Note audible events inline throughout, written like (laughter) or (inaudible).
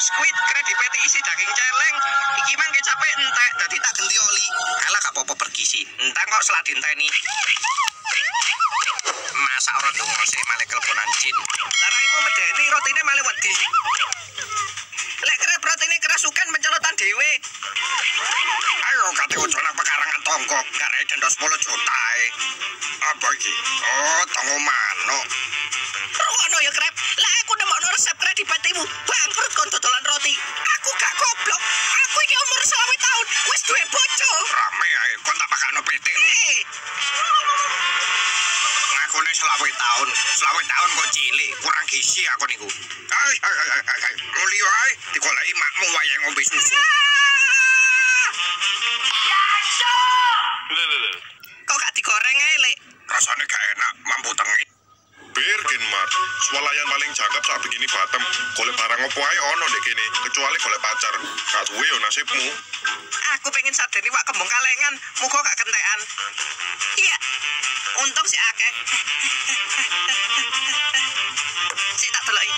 squid kredit peti isi daging celeng. Iki mang kecape entek dadi tak ganti oli. Alah gak apa-apa bergizi. Entek kok seladin teni. Masa orang dongo sih malah keleponan jin. Lah raimu medeni rotine malah wedi. Lek kira proteinnya kerasukan mencelotan dewe. Ayo kate ojo nang pekarangan tonggo, garai denda 10 juta. Apa iki? Oh, tonggo manuk. Rungono ya krep. Lah aku nemokno resep kredit petimu. Selawe tahun, selawe tahun kok cilik, kurang gizi aku niku. Ai ai ai ai ai, mulio ae digoleki makmu wayang ngombe susu. Kok gak digoreng ae, Lek? Rasane gak enak, mampu tengi. Birkin Mat, swalayan paling jangkep saat begini Batem. Golek barang opo ae ono dek kene, kecuali golek pacar. Gak duwe yo nasibmu. Aku pengen sadeni wak kembung kalengan, muga gak kentekan. Iya. Untung si akeh. Sik tak deloki.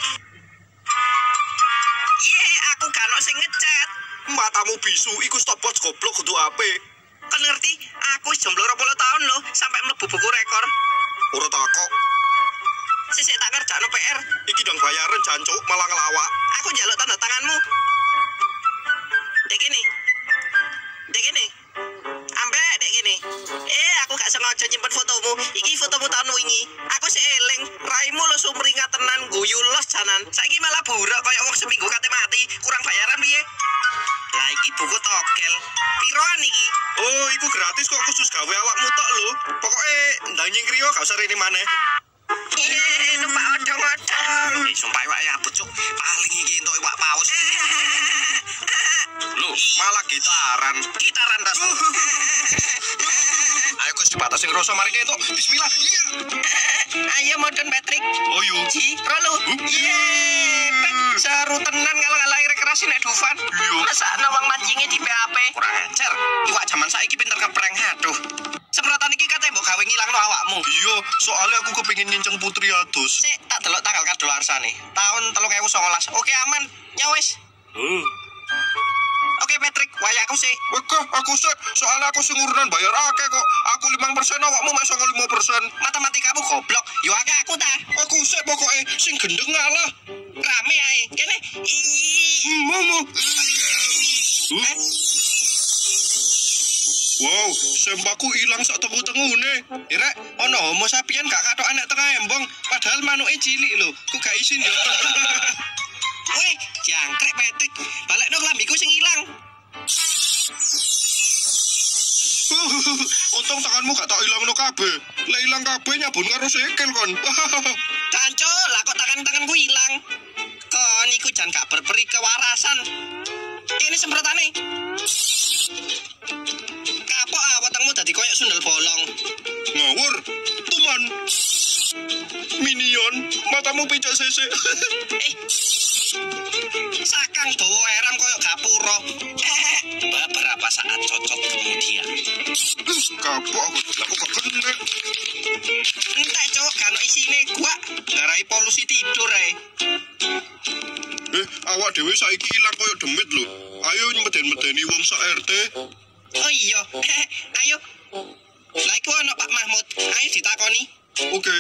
Ye, aku gak sing ngecat. Matamu bisu, iku stopwatch goblok kudu ape. Kan ngerti, aku jomblo 20 tahun loh, sengaja nyimpen fotomu. Iki fotomu tahun wingi. Aku sih eling. Raimu lo sumringah tenan guyu los janan. Saiki malah burak kayak wong seminggu kate mati. Kurang bayaran piye? Lah iki buku togel. Piroan iki? Oh, iku gratis kok khusus gawe awakmu tok lho. Pokoke ndang nyingkriyo gak usah rene maneh. Eh, numpak odong-odong. Eh, sumpah iwak ya abut, Cuk. Paling iki entuk iwak paus. (laughs) Lho, malah gitaran. Gitaran tas. Dibatas sing rasa mari ketok. Bismillah. Iya. (laughs) Ayo modern Patrick. Oh yo. Ji, rolu. Yeay, pet seru tenan ngalang-alang rekreasi nek Dufan. Iya. Masa nawang mancingnya di PHP. Kurang ajar. Iwak zaman saiki pinter ngeprank aduh. Semprotan iki kate mbok gawe ngilangno awakmu. Iya, soalnya aku kepengin nyinceng Putri Adus. Sik, tak delok tanggal kadaluarsane. Tahun 2019. Oke aman. Nyawis. Hmm. Oke Patrick, wayahku sih. Wekah, aku sih, soalnya aku sing urunan bayar akeh kok. Aku 5% awakmu mek 5%. Matematika kamu goblok. Yo akeh aku ta. Aku sih pokoknya sing gendeng ngalah. Rame ae. Kene. Momo. Hmm? Wow, sempaku ilang sak tengu-tengune. Ira, ono homo sapien gak katok anak tengah embong, padahal manuke cilik lho. Ku gak isin yo. (laughs) Tanganmu gak tak ilang no kabeh. Lah ilang kabeh nyabun karo sikil kon. (laughs) Canco, lah kok tangan-tanganku ilang. Kon iku jan gak berperi kewarasan. Ini semprotane. Kapok ah wetengmu dadi koyo sundel bolong. Ngawur, tuman. Minion, matamu picak sesek. (laughs) Eh. Kapok aku, aku kena. Entek cok, gak ono isine gua ngarai polusi tidur ae. Eh, awak dhewe saiki ilang koyo demit lho. Ayo meden-medeni wong sak RT. Oh iya, (laughs) ayo. Lah iku ono Pak Mahmud. Ayo ditakoni. Oke.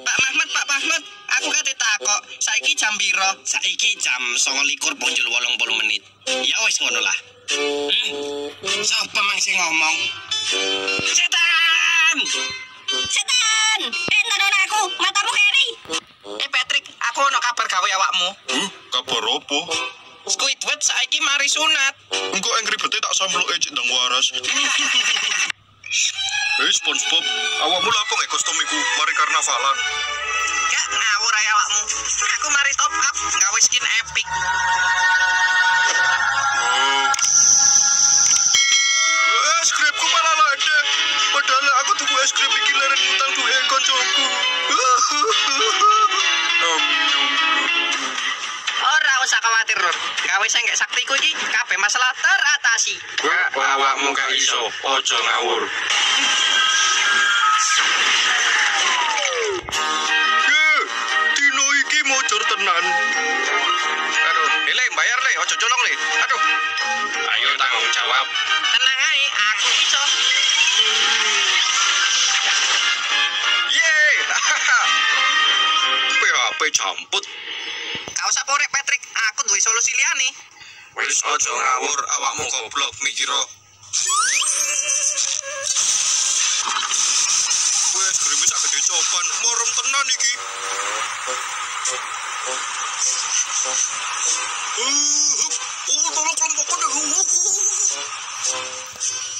Pak Mahmud, Pak Mahmud, aku kate takok, saiki jam piro? Saiki jam 29 punjul 80 menit. Ya wis ngono lah. Hmm. Sapa mang sing ngomong? Setan! Setan! Eh, nonton aku, matamu keri. Eh, Patrick, aku ono kabar gawe awakmu. Huh, kabar opo? Squidward saiki mari sunat. Engko yang ribetnya tak sambloke cek ndang waras. (laughs) Eh, SpongeBob, awakmu lapo nggak kostum iku mari karnavalan? Gak ngawur ae awakmu. Aku mari top up gawe skin epic. Aku tuku es krim iki leren utang duwe koncoku. Ora usah khawatir, Lur. Gawe sing gak saktiku iki kabeh masalah teratasi. awakmu gak iso, ojo ngawur. Dino iki mojor tenan. Aduh, Dile bayar ojo colong le. Aduh. Ayo tanggung jawab. PHP jamput. Kau usah Patrick, aku duwe solusi liyane. Wis ojo ngawur awakmu goblok mikiro. Wes gerimis sak gede morem tenan iki. Uh, uh, tolong kelompokku. Uh, uh.